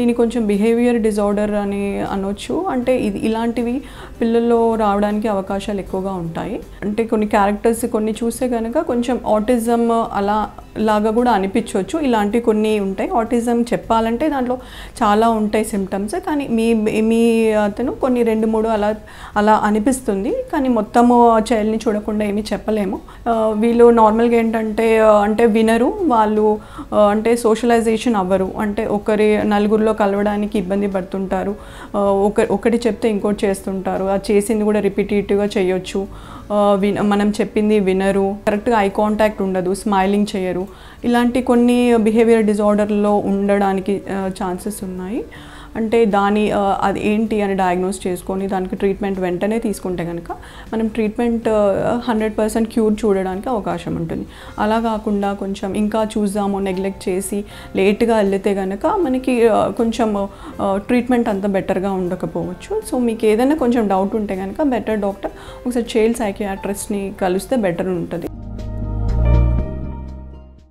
దీని కొంచెం behaviour disorder అని అనొచ్చు. అంటే ఇది ఇలాంటివి పిల్లల్లో రావడానికి అవకాశాలు ఎక్కువగా ఉంటాయి. అంటే కొన్ని క్యారెక్టర్స్ కొన్ని చూస్తే కనుక కొంచెం ఆటిజం అలా లాగా కూడా అనిపించవచ్చు. ఇలాంటి కొన్ని ఉంటాయి. ఆటిజం చెప్పాలంటే దాంట్లో చాలా ఉంటాయి సిమ్టమ్స్ కానీ మీ మీ అతను కొన్ని రెండు మూడు అలా అలా అనిపిస్తుంది. కానీ మొత్తము చైల్డ్ని చూడకుండా ఏమీ చెప్పలేము. వీళ్ళు నార్మల్గా ఏంటంటే అంటే వినరు. వాళ్ళు అంటే సోషలైజేషన్ అవ్వరు. అంటే ఒకరి నలుగురిలో కలవడానికి ఇబ్బంది పడుతుంటారు. ఒక ఒకటి చెప్తే ఇంకోటి చేస్తుంటారు. అది చేసింది కూడా రిపీటేటివ్గా చేయొచ్చు. విన మనం చెప్పింది వినరు. కరెక్ట్గా ఐ కాంటాక్ట్ ఉండదు. స్మైలింగ్ చేయరు. ఇలాంటి కొన్ని బిహేవియర్ డిజార్డర్లో ఉండడానికి ఛాన్సెస్ ఉన్నాయి. అంటే దాని అది ఏంటి అని డయాగ్నోస్ చేసుకొని దానికి ట్రీట్మెంట్ వెంటనే తీసుకుంటే కనుక మనం ట్రీట్మెంట్ హండ్రెడ్ పర్సెంట్ క్యూర్ చూడడానికి అవకాశం ఉంటుంది. అలా కాకుండా కొంచెం ఇంకా చూద్దాము నెగ్లెక్ట్ చేసి లేట్గా వెళ్తే కనుక మనకి కొంచెం ట్రీట్మెంట్ అంత బెటర్గా ఉండకపోవచ్చు. సో మీకు ఏదైనా కొంచెం డౌట్ ఉంటే కనుక బెటర్ డాక్టర్ ఒకసారి చైల్డ్ సైకియాట్రిస్ట్ని కలిస్తే బెటర్ ఉంటుంది.